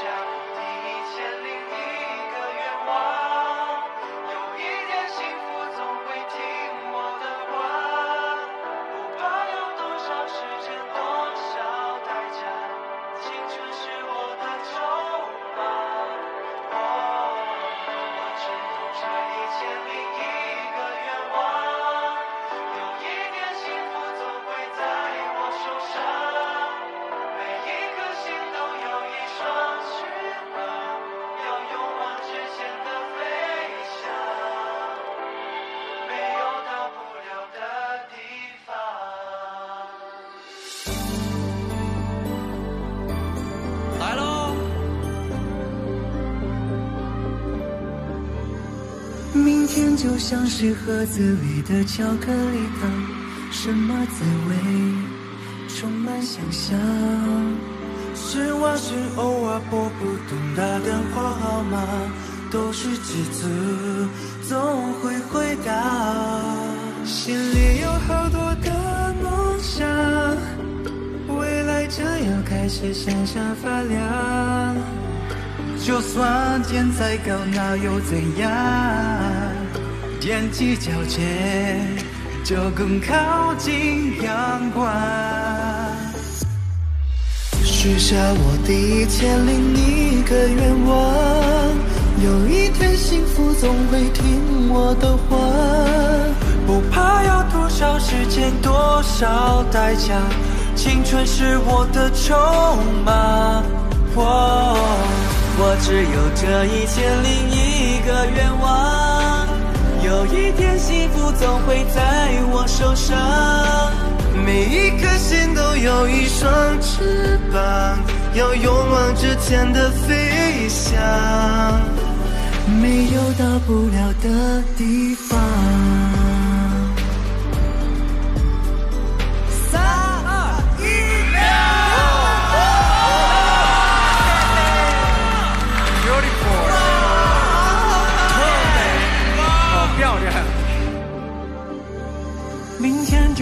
下第一千零明天就像是盒子里的巧克力糖，什么滋味充满想象。是往事偶尔拨不通的电话号码，都是几次总会回答。心里有好多的梦想，未来正要开始闪闪发亮。就算天再高，那又怎样？踮起脚尖，就更靠近阳光。许下我第一千零一个愿望，有一天幸福总会听我的话，不怕要多少时间，多少代价，青春是我的筹码。我我只有这一千零一个愿望，有一天幸福总会在我手上。每一颗心都有一双翅膀，要勇往直前的飞翔。没有到不了的地方。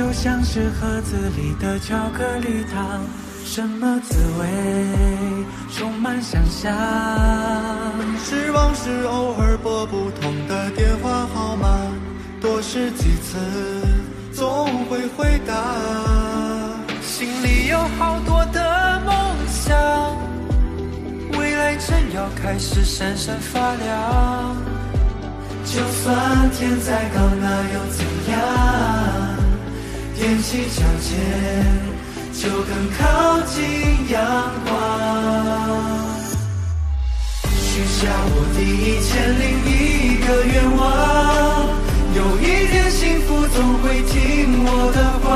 就像是盒子里的巧克力糖，什么滋味充满想象。失望是偶尔拨不通的电话号码，多试几次总会回答。心里有好多的梦想，未来正要开始闪闪发亮。就算天再高，那？起脚尖，就更靠近阳光。许下我第一千零一个愿望，有一天幸福总会听我的话，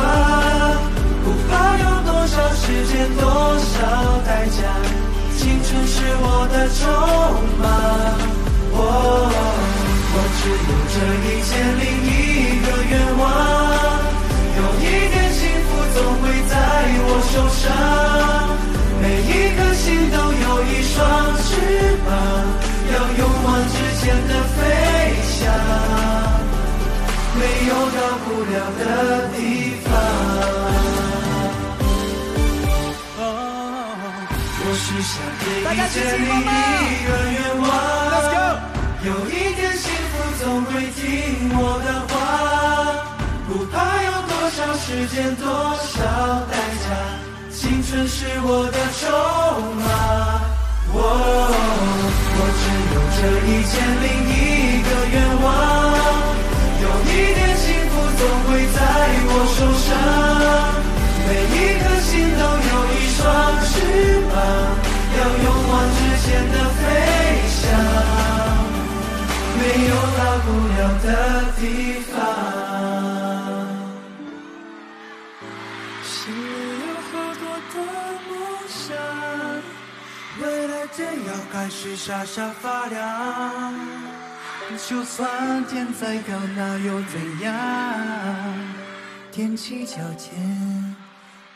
往直前的飞翔，没有到不了的地方。我许下这一千零一个愿望，有一天幸福总会听我的话，不怕有多少时间，多少代价，青春是我的一千零一个愿望，有一点幸福总会在我手上。每一颗心都有一双翅膀，要勇往直前的飞翔，没有到不了的地方。天要开始傻傻发亮。就算天再高，那又怎样？踮起脚尖，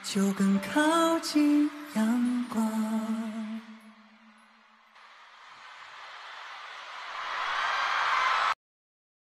就更靠近阳光。